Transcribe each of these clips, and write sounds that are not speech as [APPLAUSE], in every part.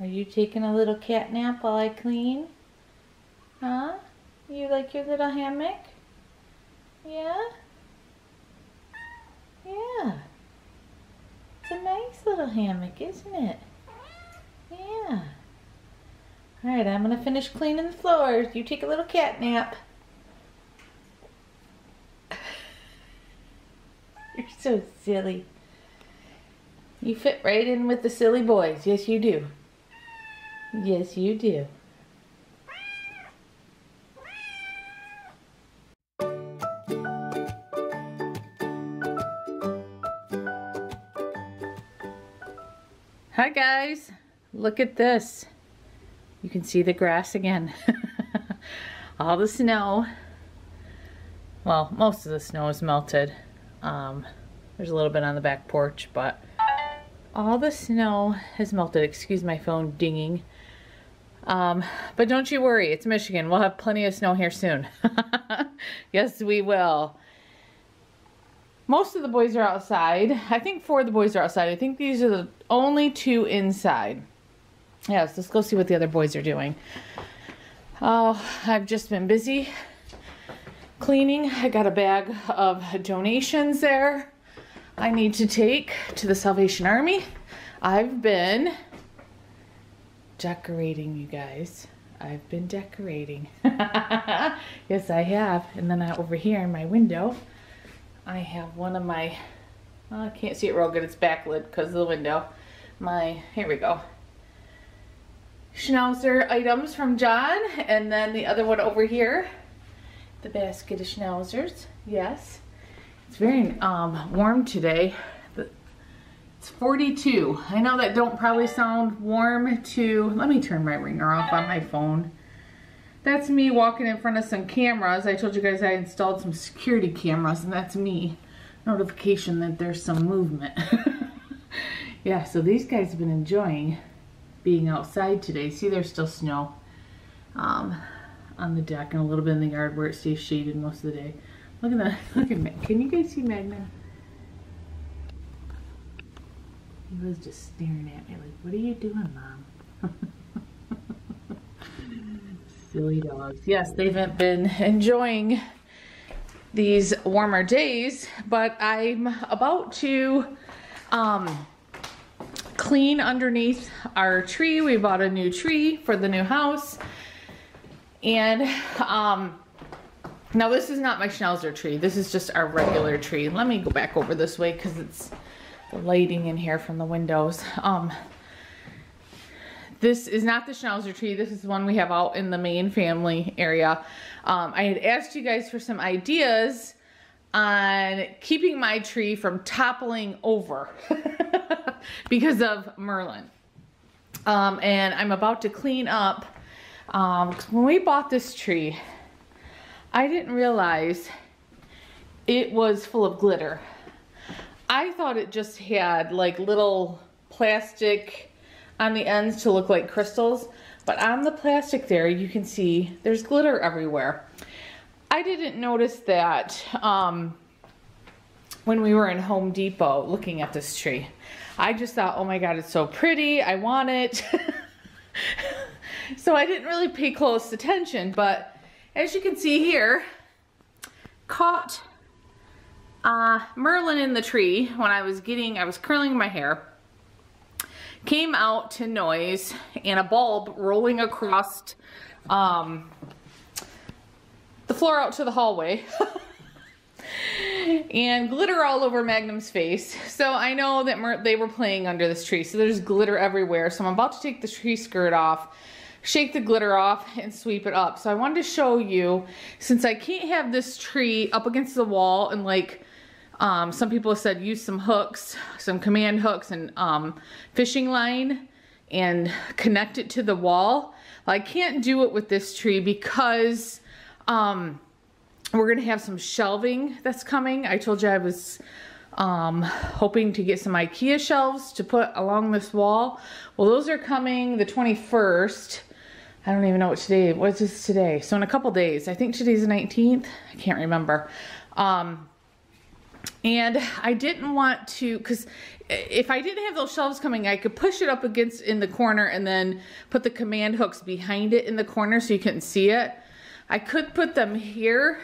Are you taking a little cat nap while I clean? Huh? You like your little hammock? Yeah? Yeah. It's a nice little hammock, isn't it? Yeah. Alright, I'm gonna finish cleaning the floors. You take a little cat nap. [LAUGHS] You're so silly. You fit right in with the silly boys. Yes, you do. Yes, you do. Hi guys, look at this. You can see the grass again. [LAUGHS] All the snow, well, most of the snow is melted. Um, there's a little bit on the back porch, but all the snow has melted. Excuse my phone dinging. Um, but don't you worry, it's Michigan. We'll have plenty of snow here soon. [LAUGHS] yes, we will. Most of the boys are outside. I think four of the boys are outside. I think these are the only two inside. Yes, let's go see what the other boys are doing. Oh, I've just been busy cleaning. I got a bag of donations there I need to take to the Salvation Army. I've been decorating, you guys. I've been decorating. [LAUGHS] yes, I have. And then I, over here in my window, I have one of my, well, I can't see it real good. It's backlit because of the window. My, here we go. Schnauzer items from John. And then the other one over here, the basket of Schnauzers. Yes. It's very um, warm today. It's 42. I know that don't probably sound warm to, let me turn my ringer off on my phone. That's me walking in front of some cameras. I told you guys I installed some security cameras and that's me. Notification that there's some movement. [LAUGHS] yeah, so these guys have been enjoying being outside today. See, there's still snow um, on the deck and a little bit in the yard where it stays shaded most of the day. Look at that. [LAUGHS] Look at me. Can you guys see Magnum? He was just staring at me like, what are you doing, Mom? [LAUGHS] Silly dogs. Yes, they've been enjoying these warmer days, but I'm about to um, clean underneath our tree. We bought a new tree for the new house. And um, now this is not my Schnauzer tree. This is just our regular tree. Let me go back over this way because it's the lighting in here from the windows. Um, this is not the Schnauzer tree. This is the one we have out in the main family area. Um, I had asked you guys for some ideas on keeping my tree from toppling over [LAUGHS] because of Merlin. Um, and I'm about to clean up. Um, when we bought this tree, I didn't realize it was full of glitter. I thought it just had like little plastic on the ends to look like crystals, but on the plastic there you can see there's glitter everywhere. I didn't notice that um, when we were in Home Depot looking at this tree. I just thought, oh my God, it's so pretty. I want it. [LAUGHS] so I didn't really pay close attention, but as you can see here, caught uh, Merlin in the tree when I was getting, I was curling my hair. Came out to noise and a bulb rolling across um, the floor out to the hallway. [LAUGHS] and glitter all over Magnum's face. So I know that Mer they were playing under this tree. So there's glitter everywhere. So I'm about to take the tree skirt off shake the glitter off and sweep it up. So I wanted to show you, since I can't have this tree up against the wall and like um, some people said use some hooks, some command hooks and um, fishing line and connect it to the wall. I can't do it with this tree because um, we're gonna have some shelving that's coming. I told you I was um, hoping to get some Ikea shelves to put along this wall. Well, those are coming the 21st. I don't even know what today, what is this today? So in a couple days, I think today's the 19th. I can't remember. Um, and I didn't want to, because if I didn't have those shelves coming, I could push it up against in the corner and then put the command hooks behind it in the corner so you couldn't see it. I could put them here,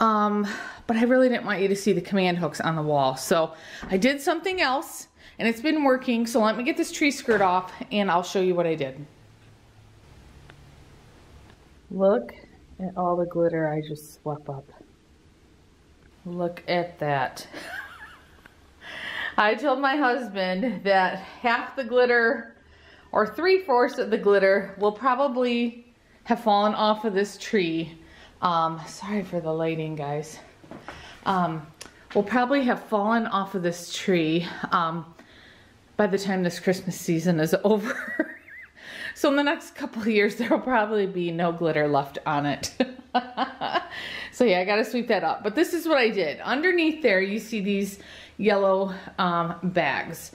um, but I really didn't want you to see the command hooks on the wall. So I did something else and it's been working. So let me get this tree skirt off and I'll show you what I did. Look at all the glitter I just swept up. Look at that. [LAUGHS] I told my husband that half the glitter or three-fourths of the glitter will probably have fallen off of this tree. Um, sorry for the lighting, guys. Um, will probably have fallen off of this tree um, by the time this Christmas season is [LAUGHS] over. so in the next couple years, there will probably be no glitter left on it. [LAUGHS] So yeah, I gotta sweep that up. But this is what I did. Underneath there, you see these yellow um, bags.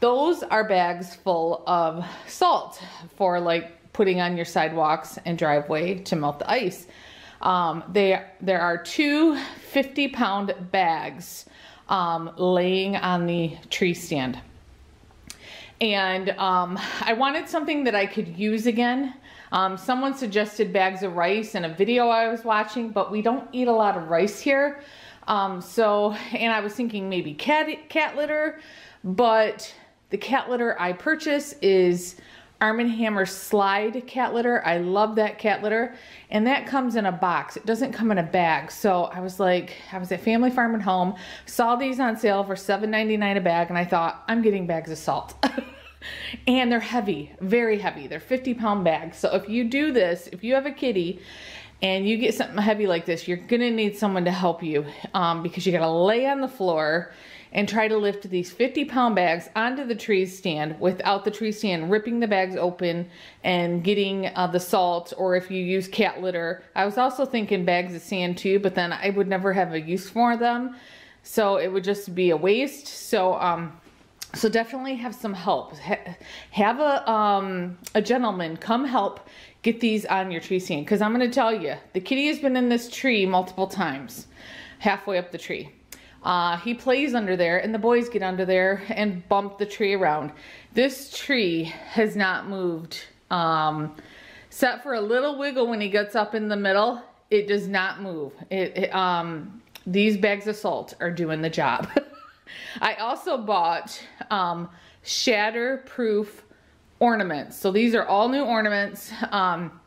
Those are bags full of salt for like putting on your sidewalks and driveway to melt the ice. Um, they, there are two 50 pound bags um, laying on the tree stand. And um, I wanted something that I could use again. Um, someone suggested bags of rice in a video I was watching, but we don't eat a lot of rice here. Um, so, and I was thinking maybe cat, cat litter, but the cat litter I purchase is Arm & Hammer Slide cat litter. I love that cat litter. And that comes in a box. It doesn't come in a bag. So I was like, I was at Family Farm and Home, saw these on sale for $7.99 a bag, and I thought, I'm getting bags of salt. [LAUGHS] and they're heavy, very heavy. They're 50 pound bags. So if you do this, if you have a kitty and you get something heavy like this, you're gonna need someone to help you um, because you gotta lay on the floor and try to lift these 50 pound bags onto the tree stand without the tree stand ripping the bags open and getting uh, the salt or if you use cat litter. I was also thinking bags of sand too, but then I would never have a use for them. So it would just be a waste. So um, so definitely have some help. have a, um, a gentleman come help get these on your tree stand. Because I'm going to tell you, the kitty has been in this tree multiple times, halfway up the tree. Uh, he plays under there and the boys get under there and bump the tree around. This tree has not moved. Um, except for a little wiggle when he gets up in the middle. It does not move. It, it um, these bags of salt are doing the job. [LAUGHS] I also bought um, shatter-proof ornaments. So these are all new ornaments. Um,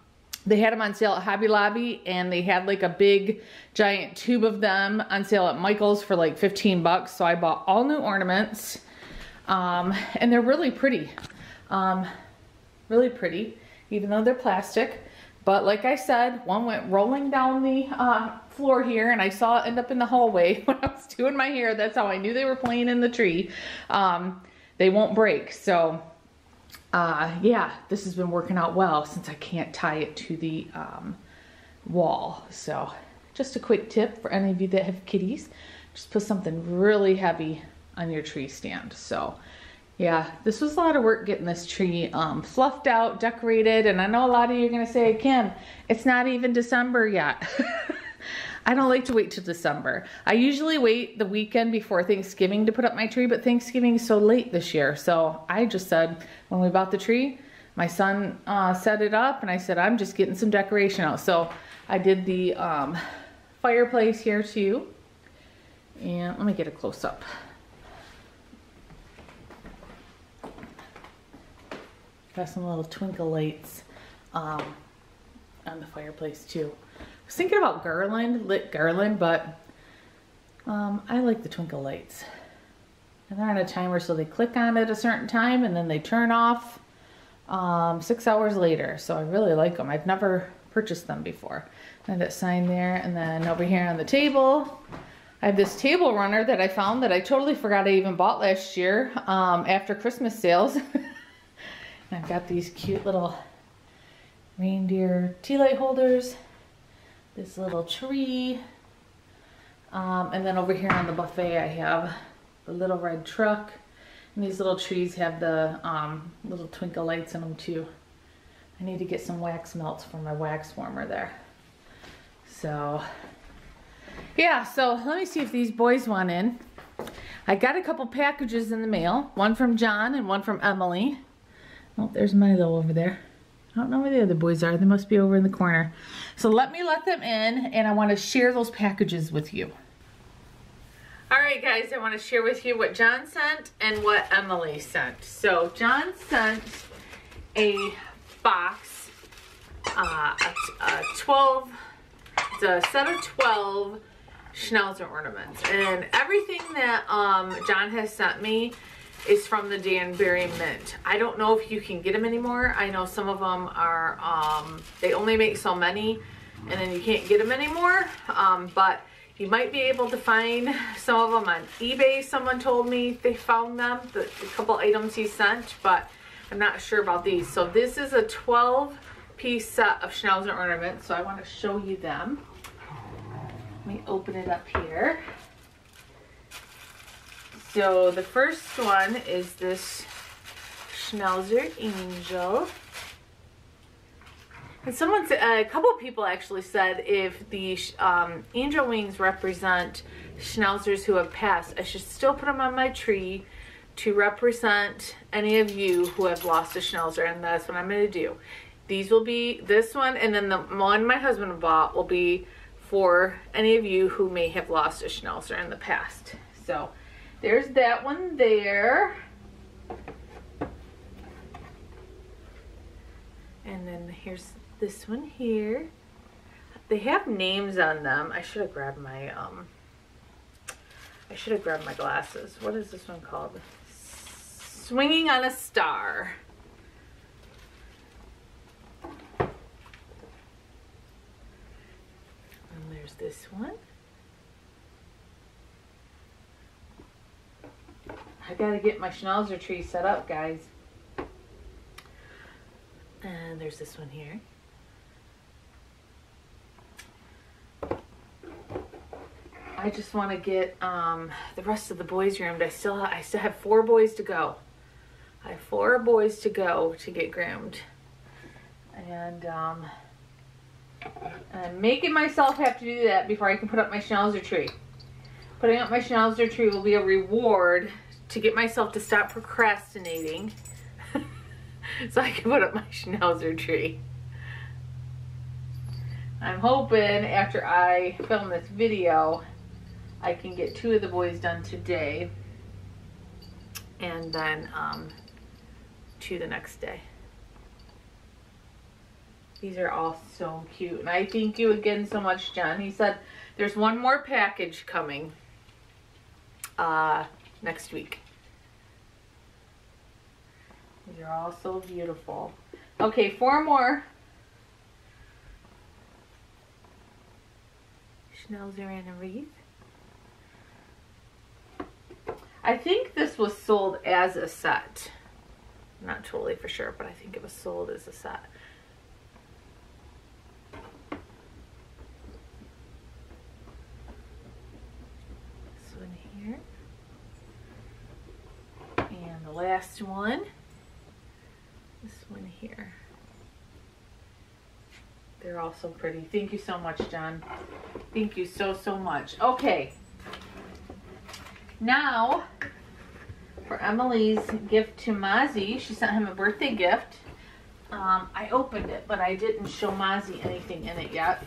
they had them on sale at Hobby Lobby and they had like a big giant tube of them on sale at Michael's for like 15 bucks. So I bought all new ornaments um, and they're really pretty. Um, really pretty, even though they're plastic. But like I said, one went rolling down the uh, floor here and I saw it end up in the hallway [LAUGHS] when I was doing my hair. That's how I knew they were playing in the tree. Um, they won't break. So uh, yeah, this has been working out well since I can't tie it to the um, wall. So just a quick tip for any of you that have kitties, just put something really heavy on your tree stand. So yeah, this was a lot of work getting this tree um, fluffed out, decorated, and I know a lot of you are gonna say, Kim, it's not even December yet. [LAUGHS] I don't like to wait till December. I usually wait the weekend before Thanksgiving to put up my tree, but Thanksgiving is so late this year. So I just said, when we bought the tree, my son uh, set it up and I said, I'm just getting some decoration out. So I did the um, fireplace here too. And let me get a close up. Got some little twinkle lights um, on the fireplace too was thinking about garland, lit garland, but um, I like the twinkle lights. And they're on a timer so they click on at a certain time and then they turn off um, six hours later. So I really like them. I've never purchased them before. I have that sign there and then over here on the table I have this table runner that I found that I totally forgot I even bought last year um, after Christmas sales. [LAUGHS] I've got these cute little reindeer tea light holders this little tree. Um, and then over here on the buffet I have the little red truck. And these little trees have the um, little twinkle lights in them too. I need to get some wax melts for my wax warmer there. So Yeah, so let me see if these boys want in. I got a couple packages in the mail. One from John and one from Emily. Oh, there's Milo over there. I don't know where the other boys are. They must be over in the corner. So let me let them in and I want to share those packages with you. All right, guys, I want to share with you what John sent and what Emily sent. So John sent a box, uh, a, a 12, it's a set of 12 Schnauzer ornaments. And everything that um, John has sent me is from the Danbury Mint. I don't know if you can get them anymore. I know some of them are, um, they only make so many and then you can't get them anymore. Um, but you might be able to find some of them on eBay. Someone told me they found them, the, the couple items he sent, but I'm not sure about these. So this is a 12 piece set of Schnauzer ornaments. So I want to show you them. Let me open it up here. So the first one is this Schnauzer Angel. And someone, a couple people actually said if the um, angel wings represent schnauzers who have passed, I should still put them on my tree to represent any of you who have lost a schnauzer, and that's what I'm going to do. These will be this one, and then the one my husband bought will be for any of you who may have lost a schnauzer in the past. So there's that one there. And then here's this one here. They have names on them. I should have grabbed my, um, I should have grabbed my glasses. What is this one called? Swinging on a Star. And there's this one. I gotta get my schnauzer tree set up, guys. And there's this one here. I just want to get um, the rest of the boys groomed. I still I still have four boys to go. I have four boys to go to get groomed. And um, I'm making myself have to do that before I can put up my schnauzer tree. Putting up my schnauzer tree will be a reward to get myself to stop procrastinating [LAUGHS] so I can put up my schnauzer tree. I'm hoping after I film this video I can get two of the boys done today and then um, two the next day. These are all so cute. And I thank you again so much, John. He said there's one more package coming uh, next week. You're all so beautiful. Okay, four more. Schnauzer and a wreath. I think this was sold as a set. Not totally for sure, but I think it was sold as a set. This one here. And the last one. This one here. They're all so pretty. Thank you so much, John. Thank you so, so much. Okay. Now, for Emily's gift to Mozzie, she sent him a birthday gift. Um, I opened it, but I didn't show Mozzie anything in it yet.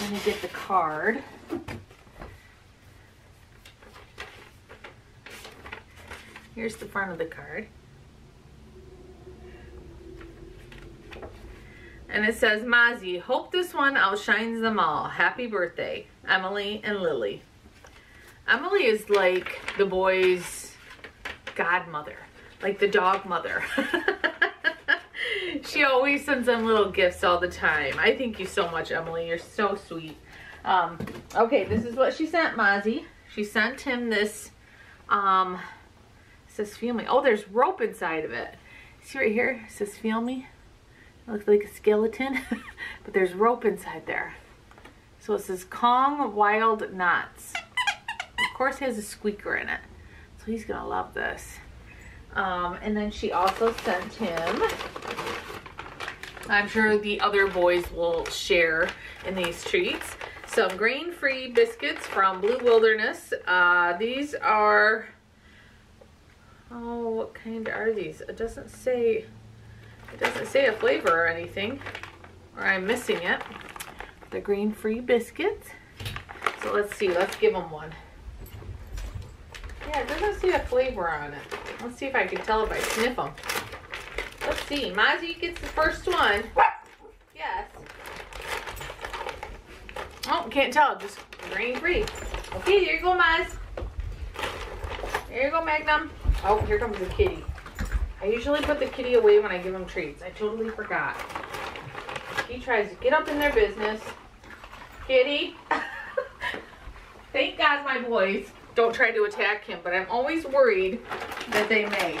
Let me get the card. Here's the front of the card. And it says, Mozzie, hope this one outshines them all. Happy birthday, Emily and Lily. Emily is like the boys' godmother, like the dog mother. [LAUGHS] she always sends them little gifts all the time. I thank you so much, Emily. You're so sweet. Um, okay, this is what she sent Mozzie. She sent him this, um, says feel me. Oh, there's rope inside of it. See right here? It says feel me. Looks like a skeleton, [LAUGHS] but there's rope inside there. So it says Kong Wild Knots. Of course, has a squeaker in it. So he's going to love this. Um, and then she also sent him I'm sure the other boys will share in these treats. Some grain-free biscuits from Blue Wilderness. Uh, these are, oh, what kind are these? It doesn't say, it doesn't say a flavor or anything, or I'm missing it. The grain-free biscuits. So let's see, let's give them one. Yeah, it doesn't say a flavor on it. Let's see if I can tell if I sniff them. Let's see. Mozzie gets the first one. Yes. Oh, can't tell. Just grain free. Okay, here you go, Maz. Here you go, Magnum. Oh, here comes the kitty. I usually put the kitty away when I give him treats. I totally forgot. He tries to get up in their business. Kitty. [LAUGHS] Thank God my boys don't try to attack him, but I'm always worried that they may.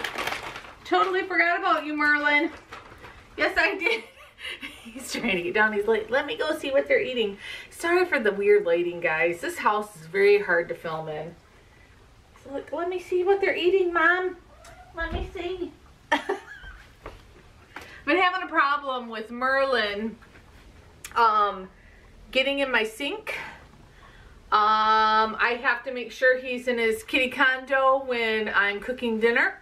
Totally forgot about you, Merlin. Yes, I did. [LAUGHS] He's trying to get down. He's like, let me go see what they're eating. Sorry for the weird lighting, guys. This house is very hard to film in. So look, let me see what they're eating, Mom. Let me see. [LAUGHS] been having a problem with Merlin um, getting in my sink. Um, I have to make sure he's in his kitty condo when I'm cooking dinner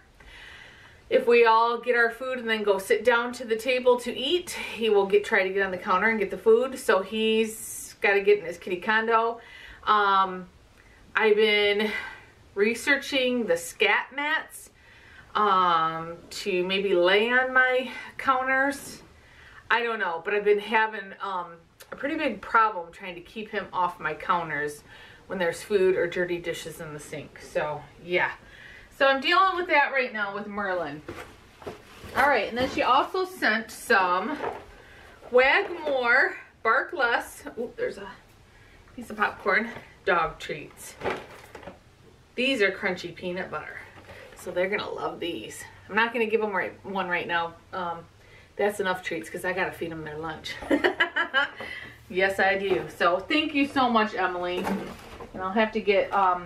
if we all get our food and then go sit down to the table to eat, he will get try to get on the counter and get the food. So he's got to get in his kitty condo. Um, I've been researching the scat mats um, to maybe lay on my counters. I don't know, but I've been having um, a pretty big problem trying to keep him off my counters when there's food or dirty dishes in the sink. So, yeah. So I'm dealing with that right now with Merlin. All right, and then she also sent some Wagmore Bark Less. There's a piece of popcorn. Dog treats. These are crunchy peanut butter. So they're gonna love these. I'm not gonna give them right, one right now. Um, that's enough treats because I gotta feed them their lunch. [LAUGHS] yes, I do. So thank you so much, Emily. And I'll have to get um,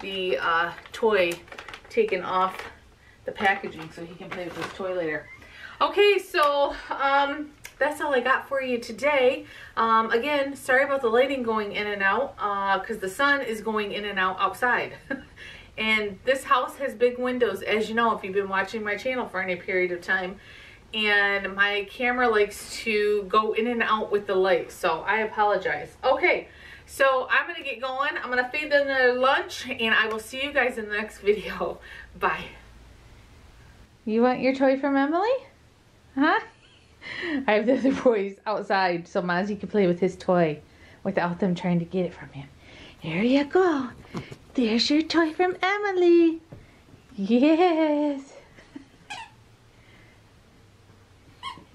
the uh, toy taken off the packaging so he can play with his toy later. Okay, so um, that's all I got for you today. Um, again, sorry about the lighting going in and out because uh, the sun is going in and out outside. [LAUGHS] and this house has big windows, as you know, if you've been watching my channel for any period of time. And my camera likes to go in and out with the light, so I apologize. Okay. So I'm going to get going. I'm going to feed them their lunch and I will see you guys in the next video. [LAUGHS] Bye. You want your toy from Emily? Huh? [LAUGHS] I have the other boys outside so Mozzie can play with his toy without them trying to get it from him. There you go. There's your toy from Emily. Yes.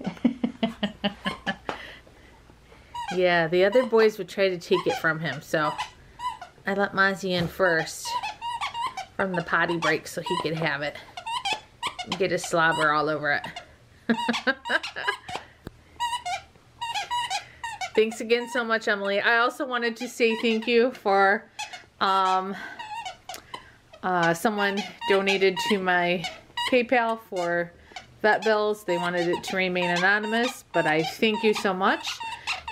[LAUGHS] Yeah, the other boys would try to take it from him, so I let Mozzie in first from the potty break so he could have it. Get his slobber all over it. [LAUGHS] Thanks again so much, Emily. I also wanted to say thank you for um, uh, someone donated to my PayPal for vet bills. They wanted it to remain anonymous, but I thank you so much.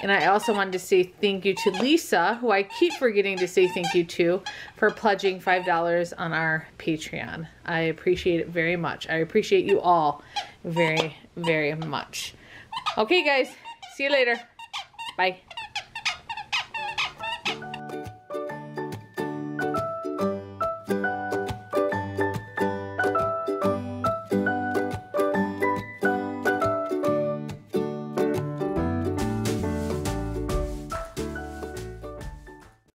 And I also wanted to say thank you to Lisa, who I keep forgetting to say thank you to, for pledging $5 on our Patreon. I appreciate it very much. I appreciate you all very, very much. Okay, guys. See you later. Bye.